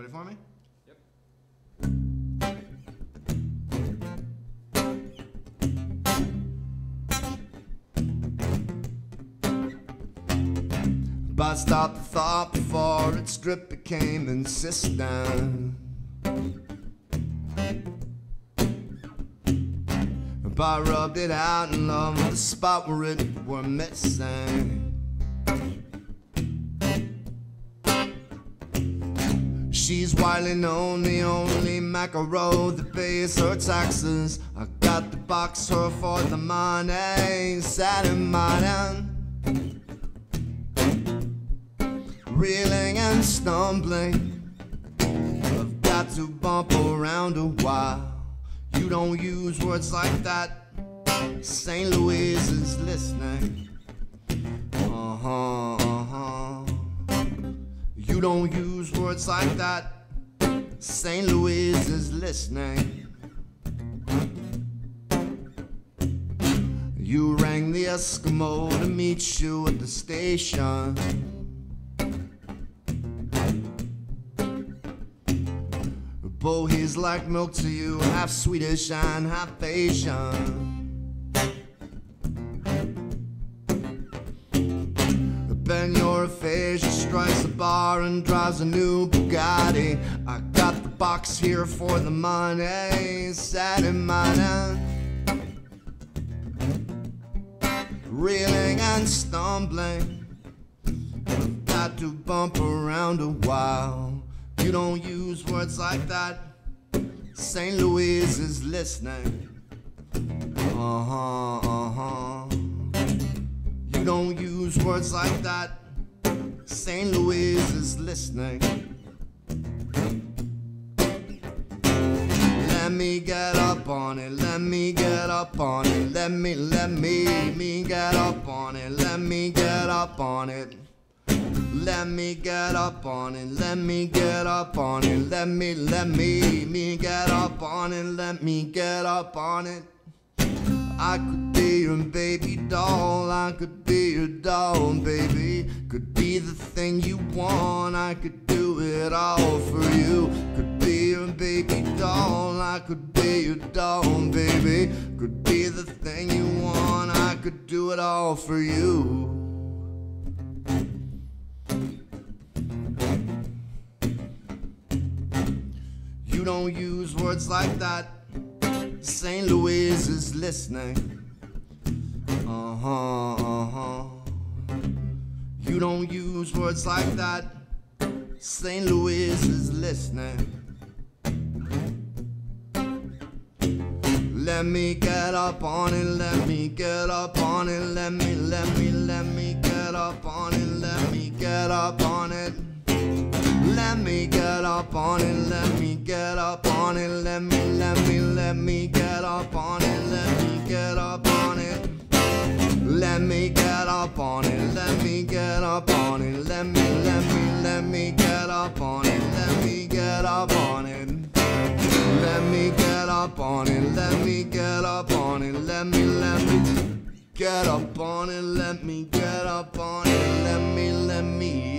Ready for me? Yep. But stop the thought before its drip became insistent. But I rubbed it out and loved the spot where it were missing. She's widely known, the only macro that pays her taxes. I got to box her for the money, sat in hand. Reeling and stumbling, I've got to bump around a while. You don't use words like that. St. Louis is listening. You don't use words like that. St. Louis is listening. You rang the Eskimo to meet you at the station. Bo, he's like milk to you, half Swedish and half Asian. Ben your aphasia strikes a bar and drives a new Bugatti. I got the box here for the money, sat in my hand. Reeling and stumbling, got to bump around a while. You don't use words like that. St. Louis is listening. Uh huh. Don't use words like that. St. Louis is listening. Let me get up on it, let me get up on it, let me, let me, me get up on it, let me get up on it. Let me get up on it, let me get up on it, let me, let me, me get up on it, let me get up on it. I could be your baby doll, I could be your doll, baby. Could be the thing you want, I could do it all for you. Could be your baby doll, I could be your doll, baby. Could be the thing you want, I could do it all for you. You don't use words like that. St. Louis is listening. Uh huh, uh huh. You don't use words like that. St. Louis is listening. Let me get up on it, let me get up on it, let me, let me, let me get up on it, let me get up on it. Let me get up on it, let me get up on it, let me, let me, let me get up on it, let me get up on it. Let me get up on it, let me get up on it, let me, let me, let me get up on it, let me get up on it. Let me get up on it, let me get up on it, let me, let me get up on it, let me get up on it, let me, let me